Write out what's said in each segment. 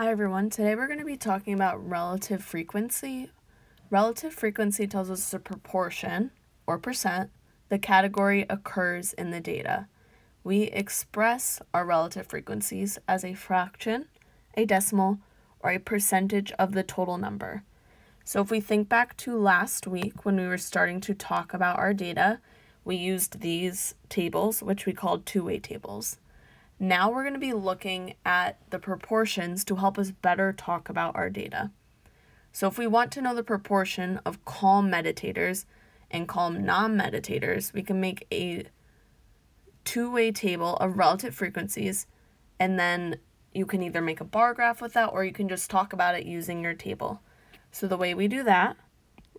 Hi everyone, today we're going to be talking about relative frequency. Relative frequency tells us the proportion, or percent, the category occurs in the data. We express our relative frequencies as a fraction, a decimal, or a percentage of the total number. So if we think back to last week when we were starting to talk about our data, we used these tables, which we called two-way tables. Now we're going to be looking at the proportions to help us better talk about our data. So if we want to know the proportion of calm meditators and calm non-meditators, we can make a two-way table of relative frequencies and then you can either make a bar graph with that or you can just talk about it using your table. So the way we do that,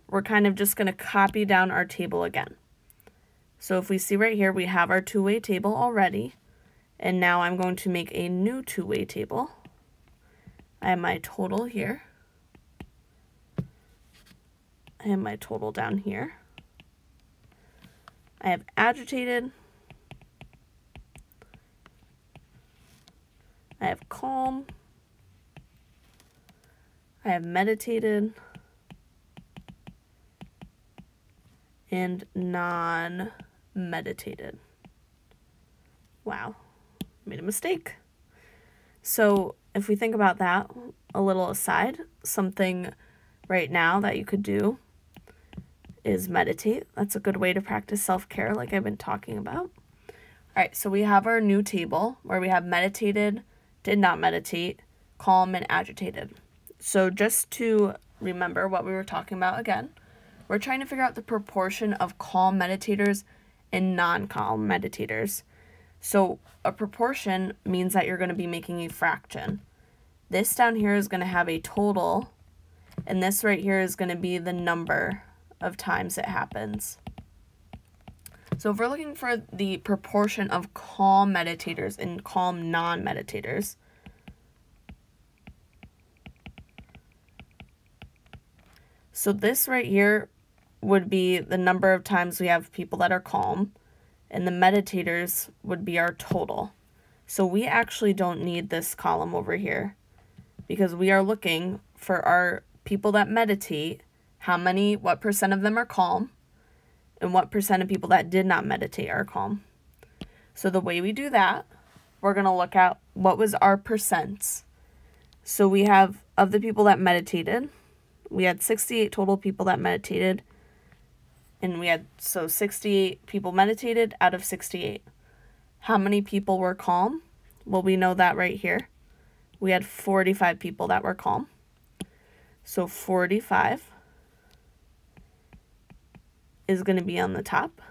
we're kind of just going to copy down our table again. So if we see right here, we have our two-way table already. And now I'm going to make a new two-way table. I have my total here. I have my total down here. I have agitated. I have calm. I have meditated. And non-meditated. Wow made a mistake. So if we think about that a little aside, something right now that you could do is meditate. That's a good way to practice self-care like I've been talking about. All right, so we have our new table where we have meditated, did not meditate, calm, and agitated. So just to remember what we were talking about again, we're trying to figure out the proportion of calm meditators and non-calm meditators. So a proportion means that you're going to be making a fraction. This down here is going to have a total, and this right here is going to be the number of times it happens. So if we're looking for the proportion of calm meditators and calm non-meditators, so this right here would be the number of times we have people that are calm, and the meditators would be our total. So we actually don't need this column over here because we are looking for our people that meditate, how many, what percent of them are calm, and what percent of people that did not meditate are calm. So the way we do that, we're going to look at what was our percents. So we have, of the people that meditated, we had 68 total people that meditated, and we had so 68 people meditated out of 68. How many people were calm? Well, we know that right here. We had 45 people that were calm. So 45 is going to be on the top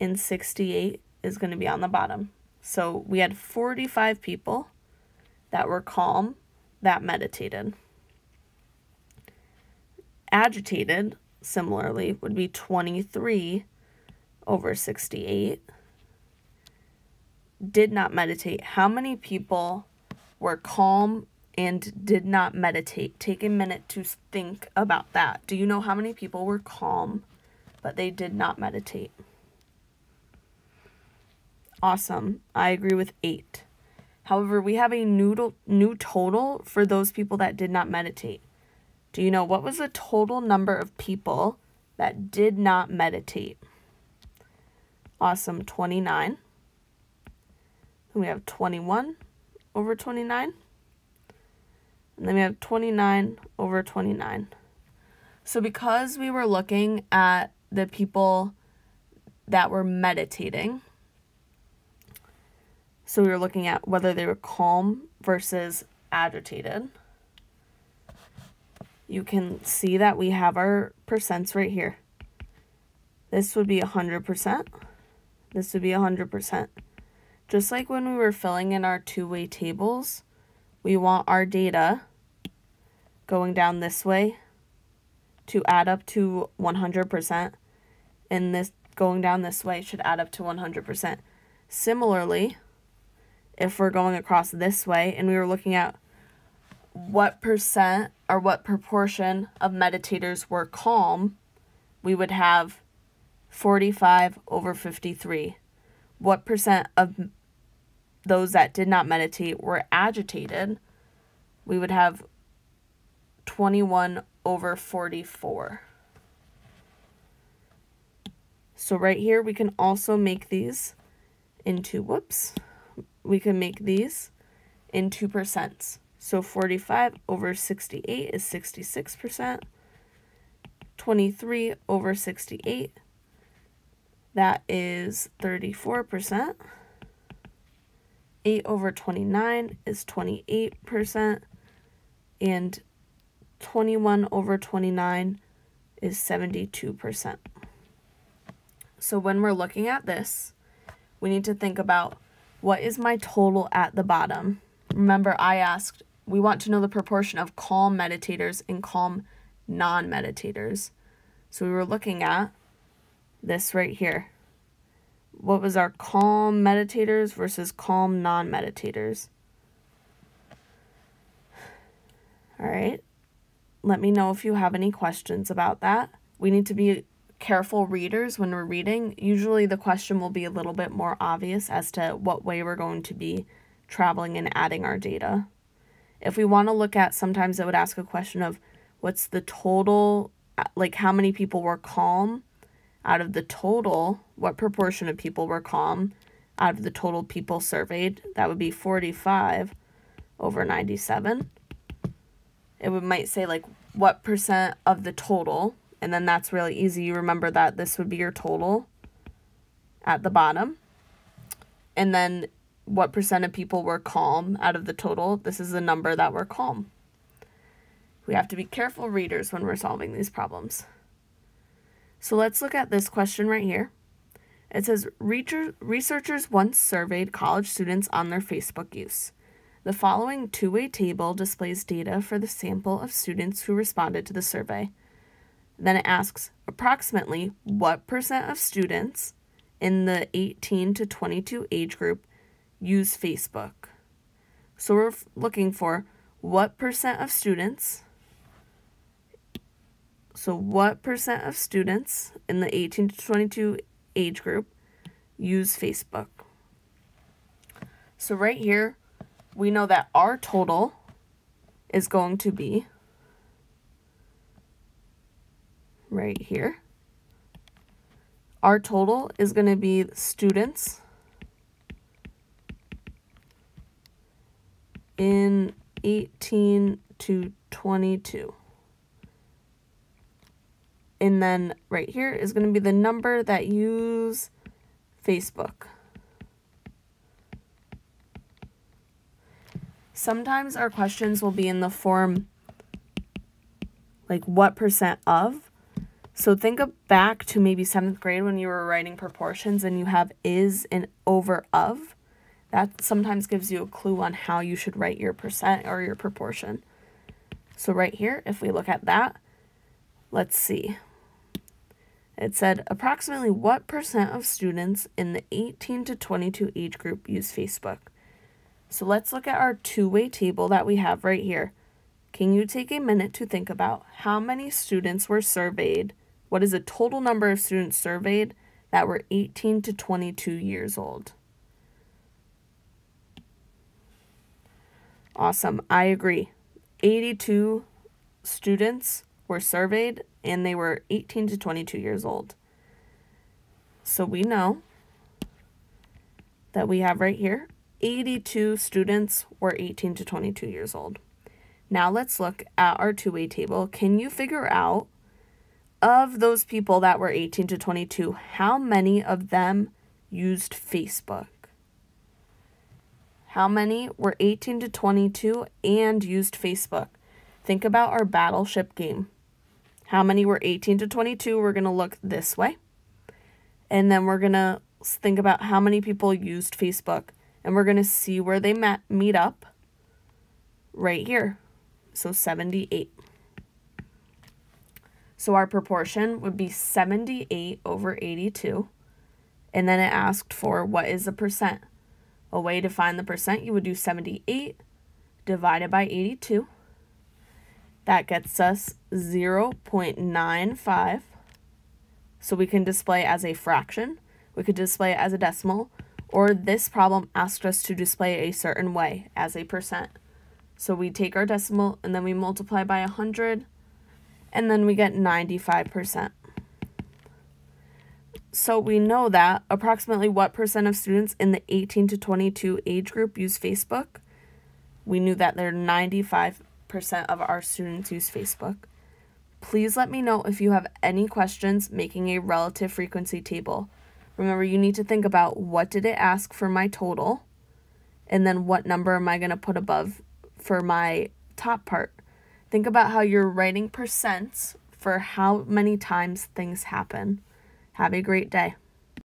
and 68 is going to be on the bottom. So we had 45 people that were calm that meditated. Agitated similarly would be 23 over 68. Did not meditate. How many people were calm and did not meditate? Take a minute to think about that. Do you know how many people were calm but they did not meditate? Awesome. I agree with 8. However, we have a new, new total for those people that did not meditate. Do you know what was the total number of people that did not meditate? Awesome, 29. Then we have 21 over 29. And then we have 29 over 29. So because we were looking at the people that were meditating, so we were looking at whether they were calm versus agitated you can see that we have our percents right here. This would be 100%. This would be 100%. Just like when we were filling in our two-way tables, we want our data going down this way to add up to 100%, and this going down this way should add up to 100%. Similarly, if we're going across this way and we were looking at what percent or what proportion of meditators were calm, we would have 45 over 53. What percent of those that did not meditate were agitated, we would have 21 over 44. So right here, we can also make these into, whoops, we can make these into percents. So 45 over 68 is 66%. 23 over 68, that is 34%. 8 over 29 is 28%. And 21 over 29 is 72%. So when we're looking at this, we need to think about what is my total at the bottom? Remember, I asked, we want to know the proportion of calm meditators and calm non meditators. So we were looking at this right here. What was our calm meditators versus calm non meditators? All right. Let me know if you have any questions about that. We need to be careful readers when we're reading. Usually the question will be a little bit more obvious as to what way we're going to be traveling and adding our data. If we want to look at, sometimes it would ask a question of what's the total, uh, like how many people were calm out of the total, what proportion of people were calm out of the total people surveyed. That would be 45 over 97. It would might say like what percent of the total, and then that's really easy. You remember that this would be your total at the bottom. And then what percent of people were calm out of the total. This is the number that were calm. We have to be careful readers when we're solving these problems. So let's look at this question right here. It says researchers once surveyed college students on their Facebook use. The following two way table displays data for the sample of students who responded to the survey. Then it asks approximately what percent of students in the 18 to 22 age group use Facebook. So we're looking for what percent of students, so what percent of students in the 18 to 22 age group use Facebook. So right here, we know that our total is going to be right here. Our total is going to be students in 18 to 22. And then right here is going to be the number that use Facebook. Sometimes our questions will be in the form like what percent of. So think of back to maybe seventh grade when you were writing proportions and you have is and over of. That sometimes gives you a clue on how you should write your percent or your proportion. So right here, if we look at that, let's see. It said approximately what percent of students in the 18 to 22 age group use Facebook? So let's look at our two-way table that we have right here. Can you take a minute to think about how many students were surveyed? What is the total number of students surveyed that were 18 to 22 years old? Awesome. I agree. 82 students were surveyed and they were 18 to 22 years old. So we know that we have right here 82 students were 18 to 22 years old. Now let's look at our two-way table. Can you figure out of those people that were 18 to 22, how many of them used Facebook? How many were 18 to 22 and used Facebook? Think about our battleship game. How many were 18 to 22? We're going to look this way. And then we're going to think about how many people used Facebook. And we're going to see where they met, meet up right here. So 78. So our proportion would be 78 over 82. And then it asked for what is the percent. A way to find the percent, you would do 78 divided by 82. That gets us 0 0.95. So we can display as a fraction. We could display it as a decimal, Or this problem asked us to display a certain way as a percent. So we take our decimal and then we multiply by 100 and then we get 95%. So we know that approximately what percent of students in the 18 to 22 age group use Facebook? We knew that there 95% of our students use Facebook. Please let me know if you have any questions making a relative frequency table. Remember, you need to think about what did it ask for my total, and then what number am I going to put above for my top part. Think about how you're writing percents for how many times things happen. Have a great day.